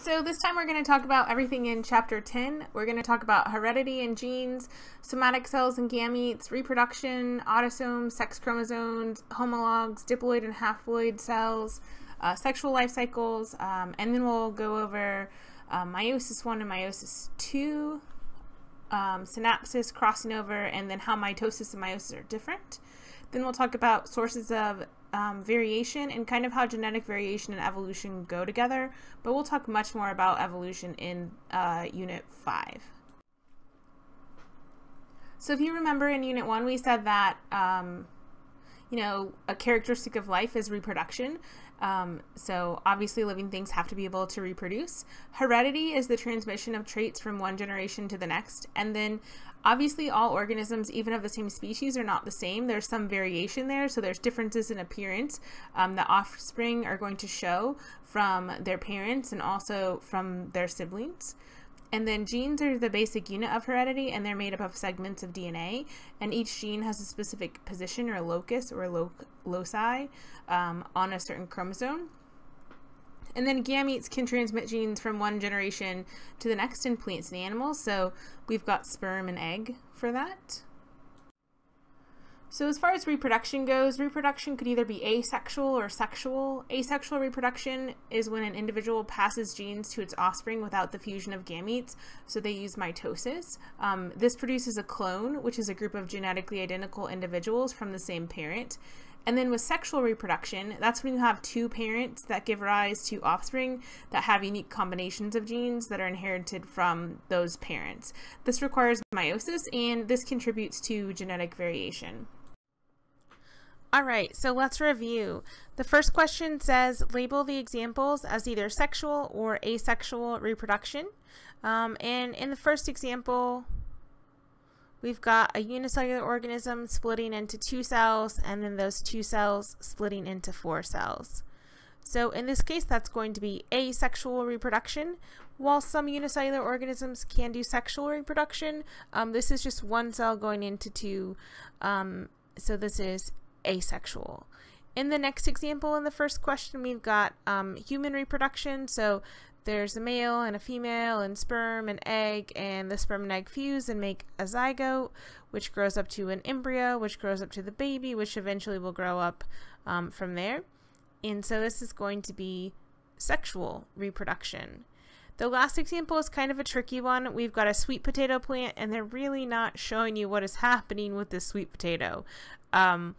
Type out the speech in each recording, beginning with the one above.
So this time we're going to talk about everything in chapter 10. We're going to talk about heredity and genes, somatic cells and gametes, reproduction, autosomes, sex chromosomes, homologs, diploid and haploid cells, uh, sexual life cycles, um, and then we'll go over uh, meiosis 1 and meiosis 2, um, synapsis, crossing over, and then how mitosis and meiosis are different. Then we'll talk about sources of um, variation and kind of how genetic variation and evolution go together, but we'll talk much more about evolution in uh, Unit 5. So if you remember in Unit 1, we said that, um, you know, a characteristic of life is reproduction. Um, so obviously living things have to be able to reproduce. Heredity is the transmission of traits from one generation to the next. And then Obviously, all organisms, even of the same species, are not the same. There's some variation there, so there's differences in appearance um, that offspring are going to show from their parents and also from their siblings. And then genes are the basic unit of heredity, and they're made up of segments of DNA. And each gene has a specific position or locus or lo loci um, on a certain chromosome. And then gametes can transmit genes from one generation to the next in plants and animals. So we've got sperm and egg for that. So as far as reproduction goes, reproduction could either be asexual or sexual. Asexual reproduction is when an individual passes genes to its offspring without the fusion of gametes, so they use mitosis. Um, this produces a clone, which is a group of genetically identical individuals from the same parent. And then with sexual reproduction, that's when you have two parents that give rise to offspring that have unique combinations of genes that are inherited from those parents. This requires meiosis and this contributes to genetic variation. All right, so let's review. The first question says label the examples as either sexual or asexual reproduction. Um, and in the first example, we've got a unicellular organism splitting into two cells and then those two cells splitting into four cells. So in this case, that's going to be asexual reproduction. While some unicellular organisms can do sexual reproduction, um, this is just one cell going into two. Um, so this is asexual. In the next example, in the first question, we've got um, human reproduction. So there's a male and a female and sperm and egg and the sperm and egg fuse and make a zygote which grows up to an embryo which grows up to the baby which eventually will grow up um, from there and so this is going to be sexual reproduction the last example is kind of a tricky one. We've got a sweet potato plant and they're really not showing you what is happening with this sweet potato. Um,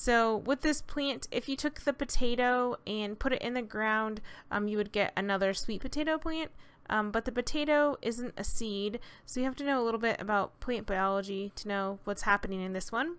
so with this plant, if you took the potato and put it in the ground, um, you would get another sweet potato plant. Um, but the potato isn't a seed, so you have to know a little bit about plant biology to know what's happening in this one.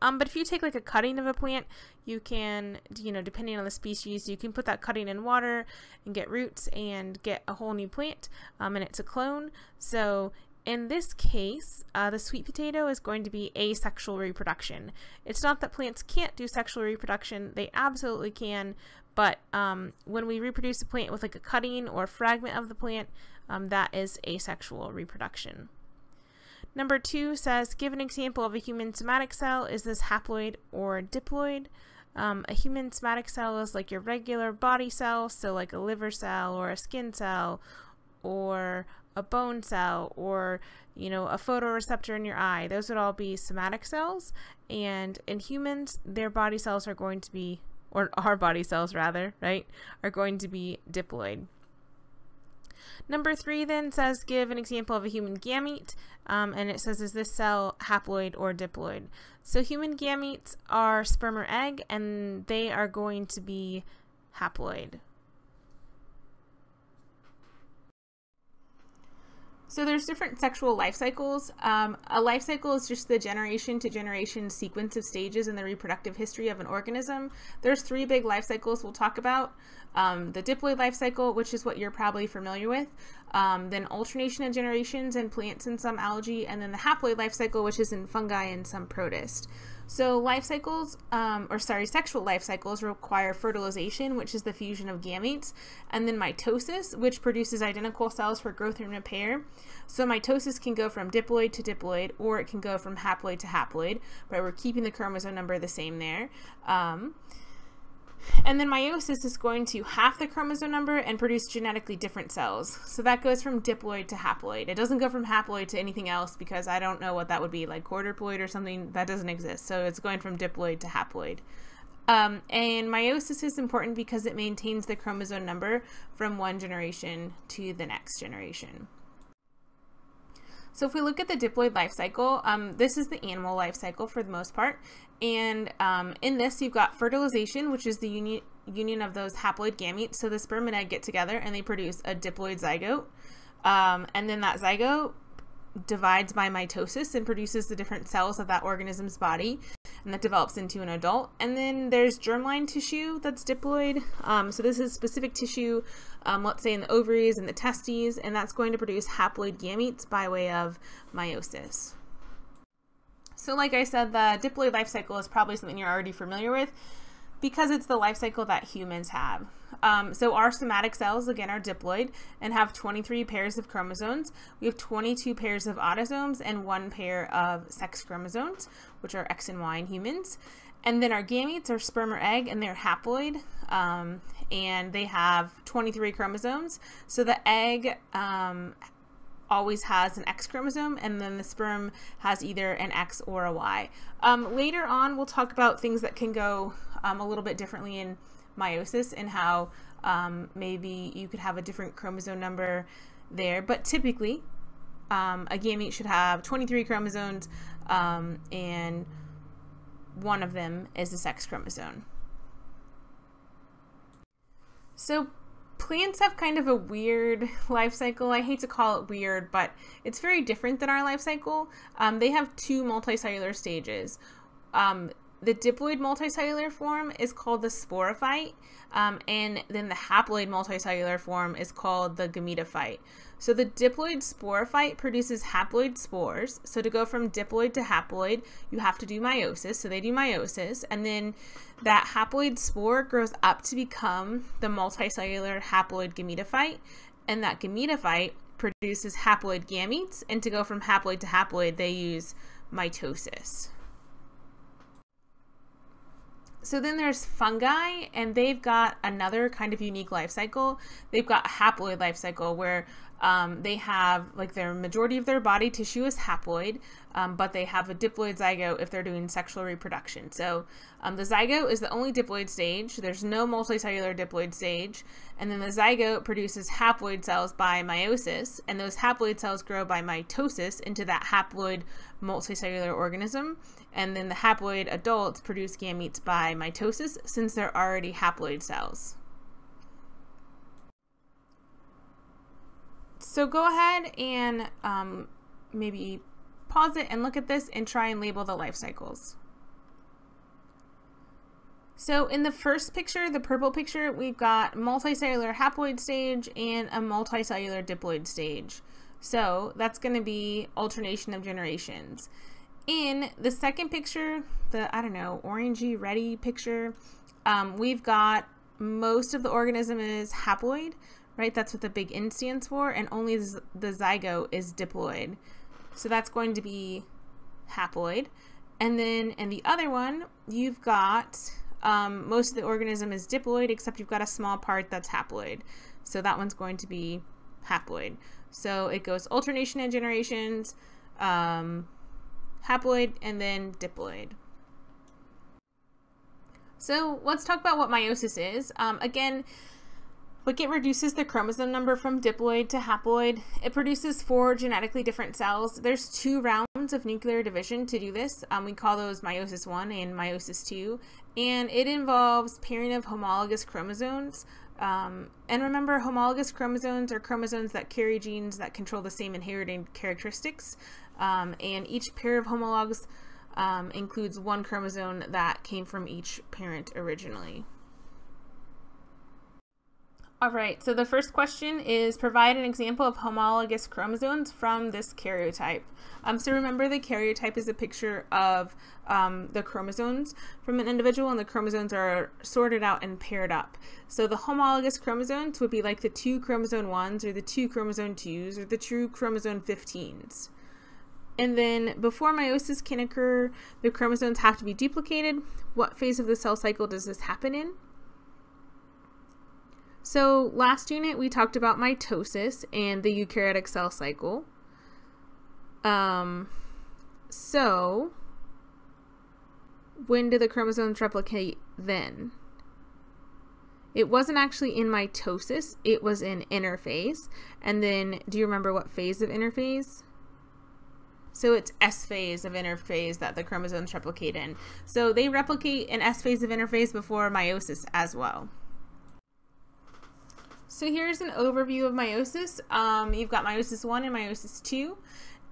Um, but if you take like a cutting of a plant, you can, you know, depending on the species, you can put that cutting in water and get roots and get a whole new plant. Um, and it's a clone. So in this case, uh, the sweet potato is going to be asexual reproduction. It's not that plants can't do sexual reproduction, they absolutely can, but um, when we reproduce a plant with like a cutting or a fragment of the plant, um, that is asexual reproduction. Number two says, give an example of a human somatic cell. Is this haploid or diploid? Um, a human somatic cell is like your regular body cell, so like a liver cell or a skin cell or a bone cell or you know a photoreceptor in your eye those would all be somatic cells and in humans their body cells are going to be or our body cells rather right are going to be diploid Number three then says give an example of a human gamete, um, and it says is this cell haploid or diploid. So human gametes are sperm or egg, and they are going to be haploid. So there's different sexual life cycles. Um, a life cycle is just the generation to generation sequence of stages in the reproductive history of an organism. There's three big life cycles we'll talk about. Um, the diploid life cycle, which is what you're probably familiar with, um, then alternation of generations in plants and some algae, and then the haploid life cycle, which is in fungi and some protist. So life cycles, um, or sorry, sexual life cycles require fertilization, which is the fusion of gametes, and then mitosis, which produces identical cells for growth and repair. So mitosis can go from diploid to diploid, or it can go from haploid to haploid, but we're keeping the chromosome number the same there. Um, And then meiosis is going to half the chromosome number and produce genetically different cells. So that goes from diploid to haploid. It doesn't go from haploid to anything else because I don't know what that would be, like quadruploid or something. That doesn't exist. So it's going from diploid to haploid. Um, and meiosis is important because it maintains the chromosome number from one generation to the next generation. So if we look at the diploid life cycle, um, this is the animal life cycle for the most part. And um, in this, you've got fertilization, which is the uni union of those haploid gametes. So the sperm and egg get together and they produce a diploid zygote. Um, and then that zygote divides by mitosis and produces the different cells of that organism's body and that develops into an adult. And then there's germline tissue that's diploid. Um, so this is specific tissue, um, let's say in the ovaries and the testes, and that's going to produce haploid gametes by way of meiosis. So like I said, the diploid life cycle is probably something you're already familiar with because it's the life cycle that humans have. Um, so our somatic cells, again, are diploid and have 23 pairs of chromosomes. We have 22 pairs of autosomes and one pair of sex chromosomes, which are X and Y in humans. And then our gametes are sperm or egg, and they're haploid, um, and they have 23 chromosomes. So the egg um, always has an X chromosome, and then the sperm has either an X or a Y. Um, later on, we'll talk about things that can go um, a little bit differently in meiosis and how um, maybe you could have a different chromosome number there. But typically, um, a gamete should have 23 chromosomes um, and one of them is a sex chromosome. So plants have kind of a weird life cycle. I hate to call it weird, but it's very different than our life cycle. Um, they have two multicellular stages. Um, the diploid multicellular form is called the sporophyte, um, and then the haploid multicellular form is called the gametophyte. So the diploid sporophyte produces haploid spores. So to go from diploid to haploid, you have to do meiosis. So they do meiosis, and then that haploid spore grows up to become the multicellular haploid gametophyte, and that gametophyte produces haploid gametes. And to go from haploid to haploid, they use mitosis. So then there's fungi, and they've got another kind of unique life cycle. They've got haploid life cycle where um, they have like their majority of their body tissue is haploid, um, but they have a diploid zygote if they're doing sexual reproduction. So um, the zygote is the only diploid stage. There's no multicellular diploid stage. And then the zygote produces haploid cells by meiosis, and those haploid cells grow by mitosis into that haploid multicellular organism. And then the haploid adults produce gametes by mitosis since they're already haploid cells. So go ahead and um, maybe pause it and look at this and try and label the life cycles. So in the first picture, the purple picture, we've got multicellular haploid stage and a multicellular diploid stage. So that's going to be alternation of generations. In the second picture, the, I don't know, orangey, ready picture, um, we've got most of the organism is haploid, right? That's what the big N stands for, and only the zygote is diploid. So that's going to be haploid. And then in the other one, you've got um, most of the organism is diploid, except you've got a small part that's haploid. So that one's going to be haploid. So it goes alternation and generations, um, haploid, and then diploid. So let's talk about what meiosis is. Um, again, Wicket reduces the chromosome number from diploid to haploid. It produces four genetically different cells. There's two rounds of nuclear division to do this. Um, we call those meiosis 1 and meiosis 2. And it involves pairing of homologous chromosomes. Um, and remember, homologous chromosomes are chromosomes that carry genes that control the same inherited characteristics. Um, and each pair of homologs um, includes one chromosome that came from each parent originally. All right, so the first question is provide an example of homologous chromosomes from this karyotype. Um, so remember the karyotype is a picture of um, the chromosomes from an individual and the chromosomes are sorted out and paired up. So the homologous chromosomes would be like the two chromosome 1s or the two chromosome 2s or the two chromosome 15s. And then before meiosis can occur, the chromosomes have to be duplicated. What phase of the cell cycle does this happen in? So last unit we talked about mitosis and the eukaryotic cell cycle. Um, so when do the chromosomes replicate then? It wasn't actually in mitosis, it was in interphase. And then do you remember what phase of interphase? So it's S phase of interphase that the chromosomes replicate in. So they replicate in S phase of interphase before meiosis as well. So here's an overview of meiosis. Um, you've got meiosis 1 and meiosis 2.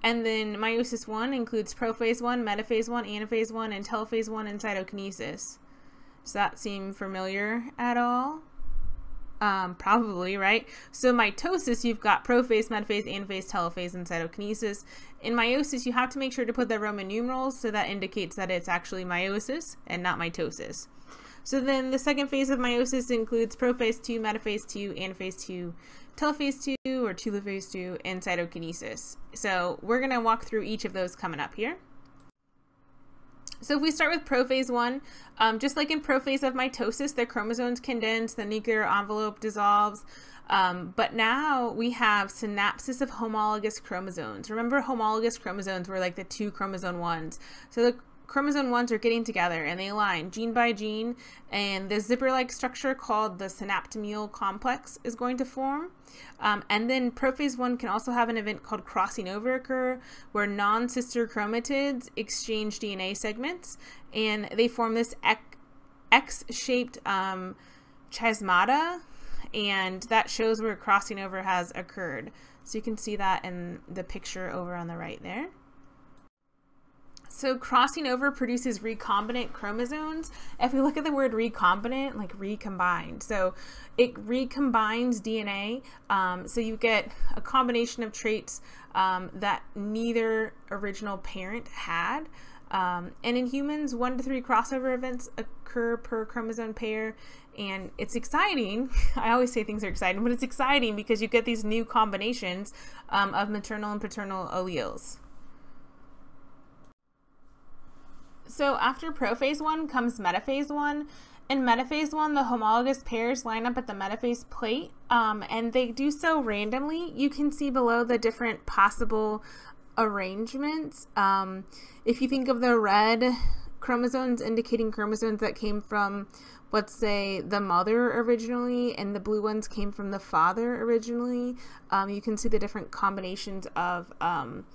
And then meiosis 1 includes prophase 1, metaphase 1, anaphase 1, and telophase 1, and cytokinesis. Does that seem familiar at all? Um, probably, right? So mitosis, you've got prophase, metaphase, anaphase, telophase, and cytokinesis. In meiosis, you have to make sure to put the Roman numerals so that indicates that it's actually meiosis and not mitosis. So then the second phase of meiosis includes prophase 2, metaphase 2, anaphase 2, telophase 2 or telophase 2, and cytokinesis. So we're going to walk through each of those coming up here. So if we start with prophase 1, um, just like in prophase of mitosis, the chromosomes condense, the nuclear envelope dissolves, um, but now we have synapsis of homologous chromosomes. Remember homologous chromosomes were like the two chromosome ones. So the chromosome ones are getting together and they align gene by gene and the zipper-like structure called the synaptonemal complex is going to form. Um, and then prophase 1 can also have an event called crossing over occur where non-sister chromatids exchange dna segments and they form this x-shaped um, chiasmata and that shows where crossing over has occurred. So you can see that in the picture over on the right there so crossing over produces recombinant chromosomes. If we look at the word recombinant, like recombined, so it recombines DNA. Um, so you get a combination of traits um, that neither original parent had. Um, and in humans, one to three crossover events occur per chromosome pair. And it's exciting. I always say things are exciting, but it's exciting because you get these new combinations um, of maternal and paternal alleles. So after prophase 1 comes metaphase 1. In metaphase 1, the homologous pairs line up at the metaphase plate, um, and they do so randomly. You can see below the different possible arrangements. Um, if you think of the red chromosomes indicating chromosomes that came from, let's say, the mother originally, and the blue ones came from the father originally, um, you can see the different combinations of um,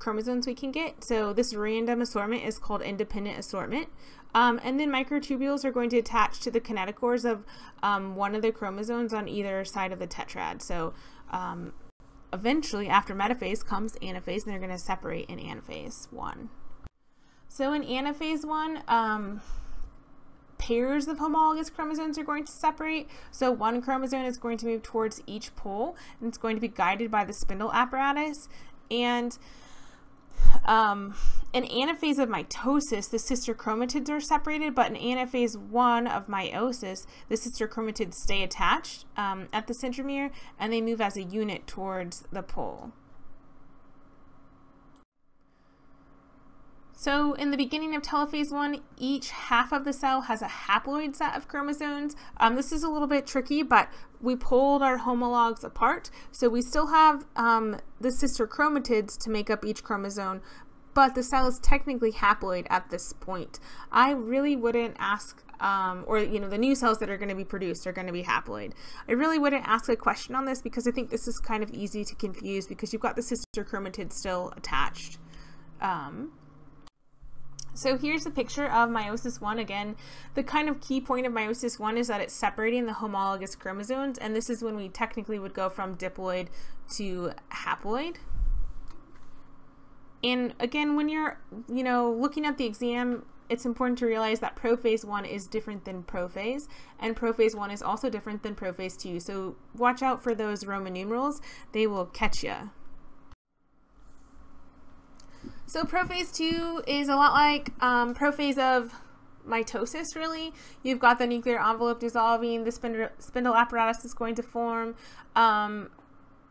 chromosomes we can get. So this random assortment is called independent assortment. Um, and then microtubules are going to attach to the kinetochores of um, one of the chromosomes on either side of the tetrad. So um, eventually, after metaphase comes anaphase, and they're going to separate in anaphase 1. So in anaphase 1, um, pairs of homologous chromosomes are going to separate. So one chromosome is going to move towards each pole, and it's going to be guided by the spindle apparatus. And um, in anaphase of mitosis, the sister chromatids are separated, but in anaphase 1 of meiosis, the sister chromatids stay attached um, at the centromere and they move as a unit towards the pole. So in the beginning of telophase 1, each half of the cell has a haploid set of chromosomes. Um, this is a little bit tricky, but we pulled our homologs apart. So we still have um, the sister chromatids to make up each chromosome, but the cell is technically haploid at this point. I really wouldn't ask um, or you know the new cells that are going to be produced are going to be haploid. I really wouldn't ask a question on this because I think this is kind of easy to confuse because you've got the sister chromatids still attached. Um, so here's a picture of meiosis 1. Again, the kind of key point of meiosis 1 is that it's separating the homologous chromosomes, and this is when we technically would go from diploid to haploid. And again, when you're, you know, looking at the exam, it's important to realize that prophase 1 is different than prophase, and prophase 1 is also different than prophase 2. So watch out for those Roman numerals. They will catch you. So prophase 2 is a lot like um, prophase of mitosis, really. You've got the nuclear envelope dissolving, the spindle, spindle apparatus is going to form. Um,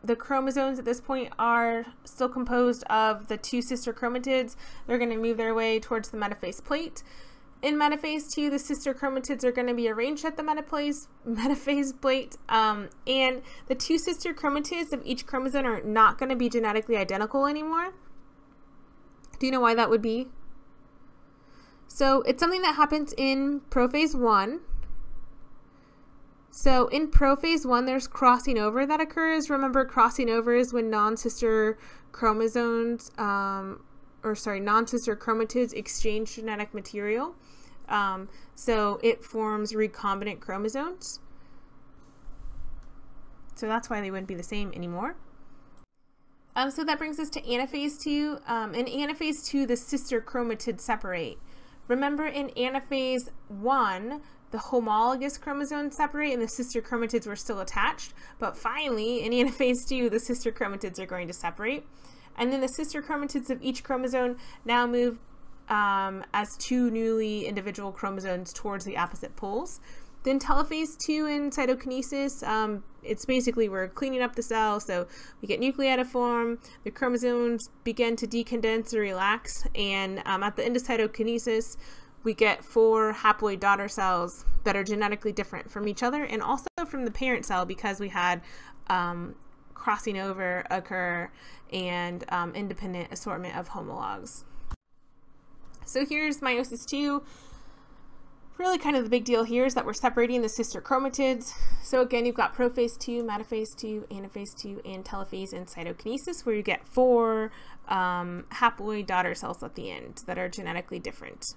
the chromosomes at this point are still composed of the two sister chromatids. They're going to move their way towards the metaphase plate. in metaphase 2, the sister chromatids are going to be arranged at the metaphase, metaphase plate, um, and the two sister chromatids of each chromosome are not going to be genetically identical anymore. Do you know why that would be? So it's something that happens in prophase 1. So in prophase 1, there's crossing over that occurs. Remember, crossing over is when non-sister chromosomes, um, or sorry, non-sister chromatids exchange genetic material. Um, so it forms recombinant chromosomes. So that's why they wouldn't be the same anymore. Um, so that brings us to anaphase 2. Um, in anaphase 2, the sister chromatids separate. Remember in anaphase 1, the homologous chromosomes separate and the sister chromatids were still attached. But finally, in anaphase 2, the sister chromatids are going to separate. And then the sister chromatids of each chromosome now move um, as two newly individual chromosomes towards the opposite poles. Then telophase 2 in cytokinesis, um, it's basically we're cleaning up the cell, so we get nucleatiform, the chromosomes begin to decondense and relax, and um, at the end of cytokinesis, we get four haploid daughter cells that are genetically different from each other and also from the parent cell because we had um, crossing over occur and um, independent assortment of homologs. So here's meiosis 2. Really kind of the big deal here is that we're separating the sister chromatids. So again, you've got prophase 2, metaphase 2, anaphase 2, and telophase and cytokinesis where you get four um, haploid daughter cells at the end that are genetically different.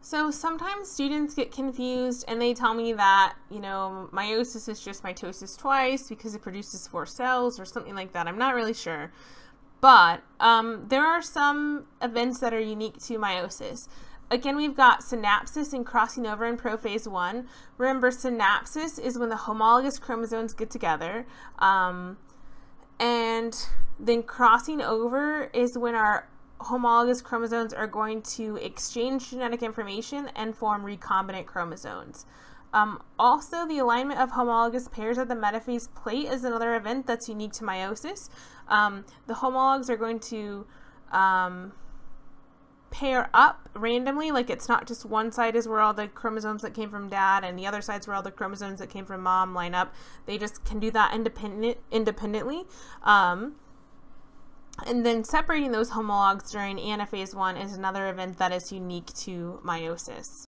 So sometimes students get confused and they tell me that, you know, meiosis is just mitosis twice because it produces four cells or something like that. I'm not really sure. But um, there are some events that are unique to meiosis. Again, we've got synapsis and crossing over in prophase 1. Remember, synapsis is when the homologous chromosomes get together. Um, and then crossing over is when our homologous chromosomes are going to exchange genetic information and form recombinant chromosomes. Um, also, the alignment of homologous pairs at the metaphase plate is another event that's unique to meiosis. Um, the homologs are going to um, pair up randomly, like it's not just one side is where all the chromosomes that came from dad and the other side's where all the chromosomes that came from mom line up. They just can do that independent independently. Um, and then separating those homologs during anaphase 1 is another event that is unique to meiosis.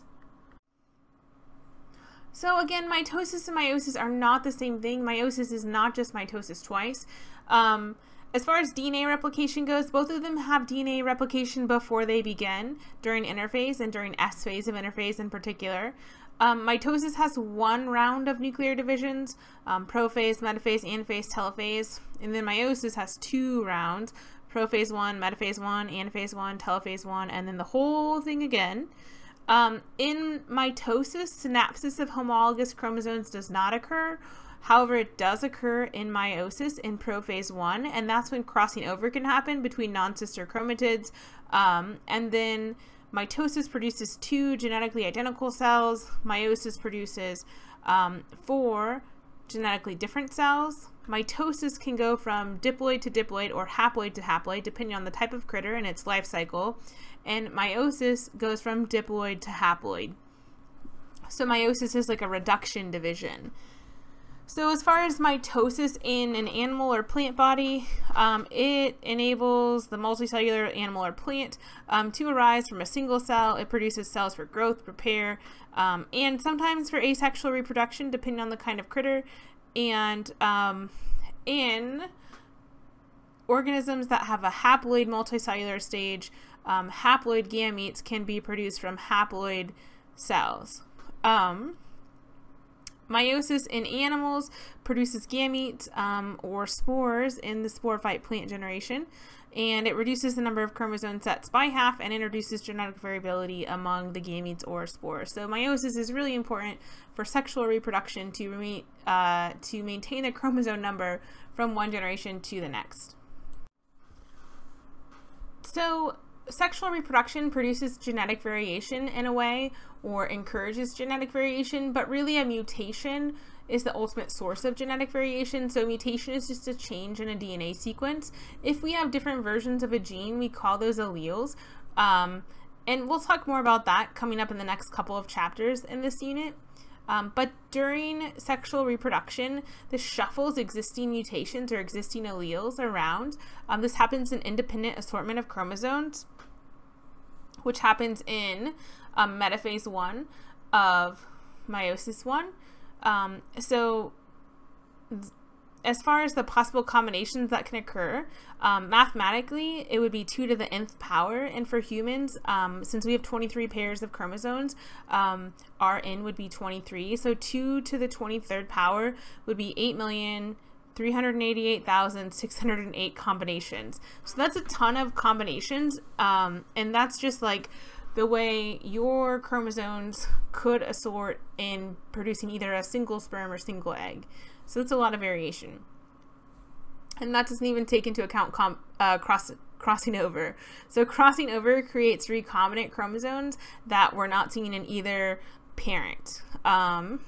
So again, mitosis and meiosis are not the same thing. Meiosis is not just mitosis twice. Um, as far as DNA replication goes, both of them have DNA replication before they begin, during interphase and during S phase of interphase in particular. Um, mitosis has one round of nuclear divisions, um, prophase, metaphase, anaphase, telophase, and then meiosis has two rounds, prophase 1, metaphase 1, anaphase 1, telophase 1, and then the whole thing again. Um, in mitosis, synapsis of homologous chromosomes does not occur. However, it does occur in meiosis in prophase 1, and that's when crossing over can happen between non-sister chromatids. Um, and then mitosis produces two genetically identical cells. Meiosis produces um, four genetically different cells. Mitosis can go from diploid to diploid or haploid to haploid, depending on the type of critter and its life cycle and meiosis goes from diploid to haploid. So meiosis is like a reduction division. So as far as mitosis in an animal or plant body, um, it enables the multicellular animal or plant um, to arise from a single cell. It produces cells for growth, repair, um, and sometimes for asexual reproduction, depending on the kind of critter. And um, in organisms that have a haploid multicellular stage, um, haploid gametes can be produced from haploid cells. Meiosis in animals produces gametes um, or spores in the sporophyte plant generation, and it reduces the number of chromosome sets by half and introduces genetic variability among the gametes or spores. So meiosis is really important for sexual reproduction to, uh, to maintain the chromosome number from one generation to the next. So sexual reproduction produces genetic variation in a way or encourages genetic variation, but really a mutation is the ultimate source of genetic variation. So mutation is just a change in a DNA sequence. If we have different versions of a gene, we call those alleles. Um, and we'll talk more about that coming up in the next couple of chapters in this unit. Um, but during sexual reproduction, this shuffles existing mutations or existing alleles around. Um, this happens in independent assortment of chromosomes, which happens in um, metaphase one of meiosis one. Um, so as far as the possible combinations that can occur, um, mathematically, it would be 2 to the nth power. And for humans, um, since we have 23 pairs of chromosomes, um, Rn would be 23. So 2 to the 23rd power would be 8 million. 388,608 combinations. So that's a ton of combinations. Um, and that's just like the way your chromosomes could assort in producing either a single sperm or single egg. So that's a lot of variation. And that doesn't even take into account uh, cross crossing over. So crossing over creates recombinant chromosomes that we're not seeing in either parent. Um,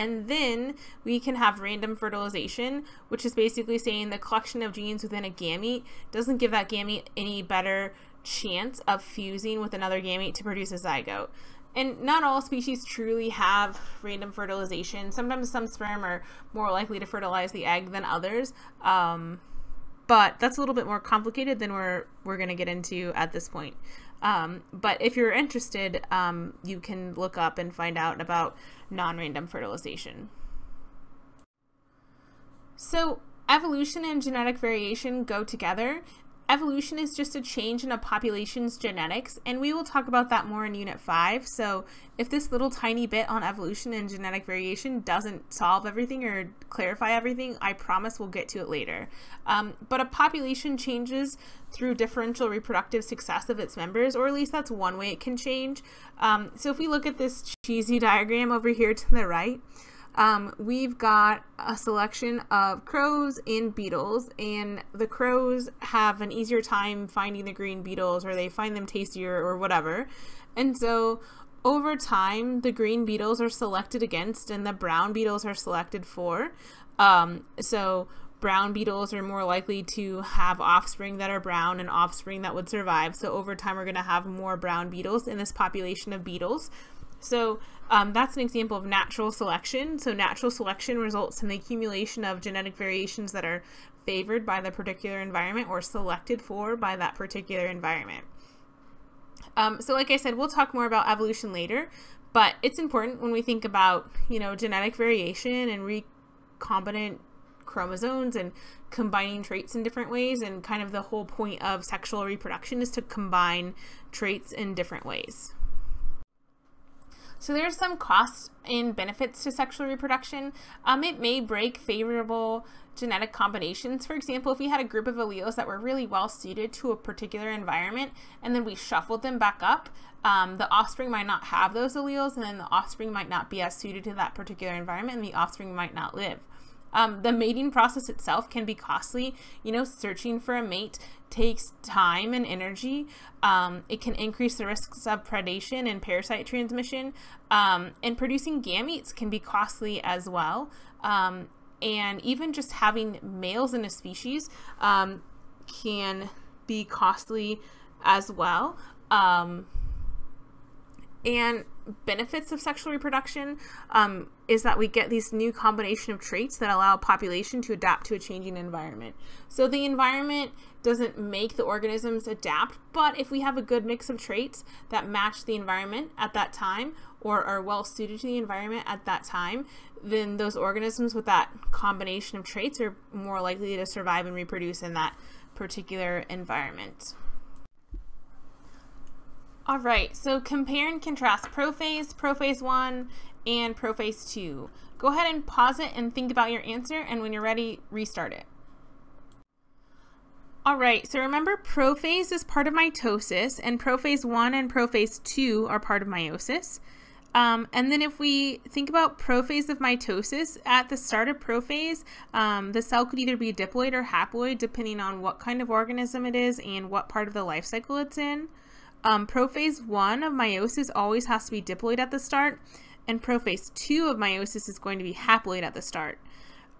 and then we can have random fertilization, which is basically saying the collection of genes within a gamete doesn't give that gamete any better chance of fusing with another gamete to produce a zygote and not all species truly have random fertilization. Sometimes some sperm are more likely to fertilize the egg than others. Um, but that's a little bit more complicated than we're we're going to get into at this point. Um, but if you're interested, um, you can look up and find out about non-random fertilization. So evolution and genetic variation go together, evolution is just a change in a population's genetics, and we will talk about that more in Unit 5. So, if this little tiny bit on evolution and genetic variation doesn't solve everything or clarify everything, I promise we'll get to it later. Um, but a population changes through differential reproductive success of its members, or at least that's one way it can change. Um, so, if we look at this cheesy diagram over here to the right, um, we've got a selection of crows and beetles, and the crows have an easier time finding the green beetles, or they find them tastier, or whatever. And so over time, the green beetles are selected against, and the brown beetles are selected for. Um, so brown beetles are more likely to have offspring that are brown and offspring that would survive. So over time, we're going to have more brown beetles in this population of beetles. So um, that's an example of natural selection. So natural selection results in the accumulation of genetic variations that are favored by the particular environment or selected for by that particular environment. Um, so like I said, we'll talk more about evolution later, but it's important when we think about, you know, genetic variation and recombinant chromosomes and combining traits in different ways and kind of the whole point of sexual reproduction is to combine traits in different ways. So there's some costs and benefits to sexual reproduction. Um, it may break favorable genetic combinations. For example, if we had a group of alleles that were really well suited to a particular environment and then we shuffled them back up, um, the offspring might not have those alleles and then the offspring might not be as suited to that particular environment and the offspring might not live. Um, the mating process itself can be costly. You know, searching for a mate takes time and energy. Um, it can increase the risks of predation and parasite transmission. Um, and producing gametes can be costly as well. Um, and even just having males in a species um, can be costly as well. Um, and benefits of sexual reproduction um, is that we get these new combination of traits that allow a population to adapt to a changing environment. So the environment doesn't make the organisms adapt, but if we have a good mix of traits that match the environment at that time or are well suited to the environment at that time, then those organisms with that combination of traits are more likely to survive and reproduce in that particular environment. All right, so compare and contrast prophase, prophase 1, and prophase 2. Go ahead and pause it and think about your answer, and when you're ready, restart it. All right, so remember prophase is part of mitosis, and prophase 1 and prophase 2 are part of meiosis. Um, and then if we think about prophase of mitosis, at the start of prophase, um, the cell could either be diploid or haploid, depending on what kind of organism it is and what part of the life cycle it's in. Um, prophase 1 of meiosis always has to be diploid at the start, and prophase 2 of meiosis is going to be haploid at the start.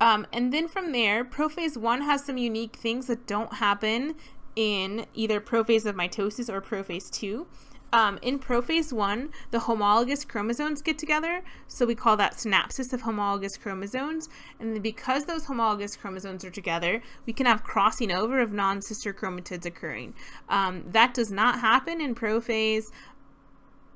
Um, and then from there, prophase 1 has some unique things that don't happen in either prophase of mitosis or prophase 2. Um, in prophase one, the homologous chromosomes get together, so we call that synapsis of homologous chromosomes. And because those homologous chromosomes are together, we can have crossing over of non-sister chromatids occurring. Um, that does not happen in prophase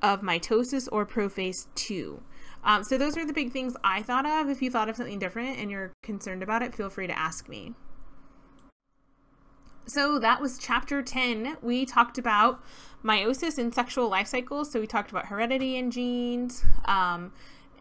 of mitosis or prophase two. Um, so those are the big things I thought of. If you thought of something different and you're concerned about it, feel free to ask me. So that was chapter 10. We talked about meiosis and sexual life cycles. So we talked about heredity and genes, um,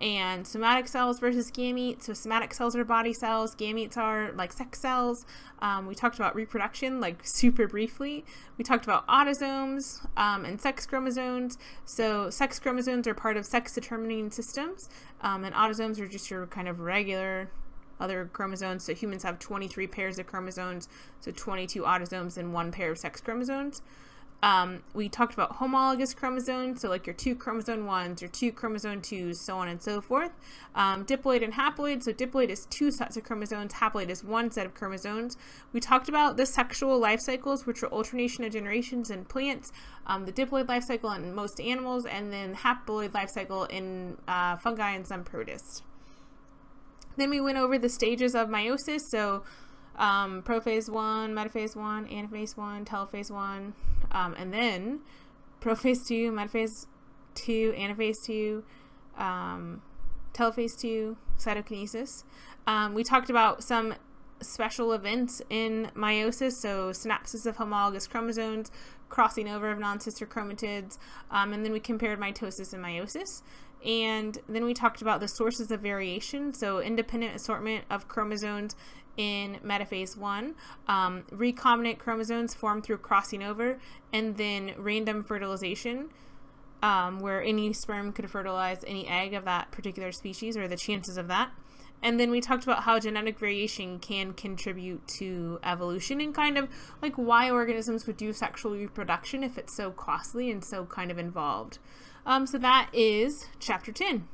and somatic cells versus gametes. So somatic cells are body cells, gametes are like sex cells. Um, we talked about reproduction like super briefly. We talked about autosomes um, and sex chromosomes. So sex chromosomes are part of sex determining systems, um, and autosomes are just your kind of regular other chromosomes. So humans have 23 pairs of chromosomes, so 22 autosomes and one pair of sex chromosomes. Um, we talked about homologous chromosomes, so like your two chromosome ones, your two chromosome twos, so on and so forth. Um, diploid and haploid, so diploid is two sets of chromosomes, haploid is one set of chromosomes. We talked about the sexual life cycles, which are alternation of generations in plants, um, the diploid life cycle in most animals, and then haploid life cycle in uh, fungi and some protists. Then we went over the stages of meiosis, so um, prophase 1, metaphase 1, anaphase 1, telophase 1, um, and then prophase 2, metaphase 2, anaphase 2, um, telophase 2, cytokinesis. Um, we talked about some special events in meiosis, so synapsis of homologous chromosomes, crossing over of non-sister chromatids, um, and then we compared mitosis and meiosis. And then we talked about the sources of variation, so independent assortment of chromosomes in metaphase 1, um, recombinant chromosomes formed through crossing over, and then random fertilization, um, where any sperm could fertilize any egg of that particular species, or the chances of that. And then we talked about how genetic variation can contribute to evolution and kind of like why organisms would do sexual reproduction if it's so costly and so kind of involved. Um, so that is chapter 10.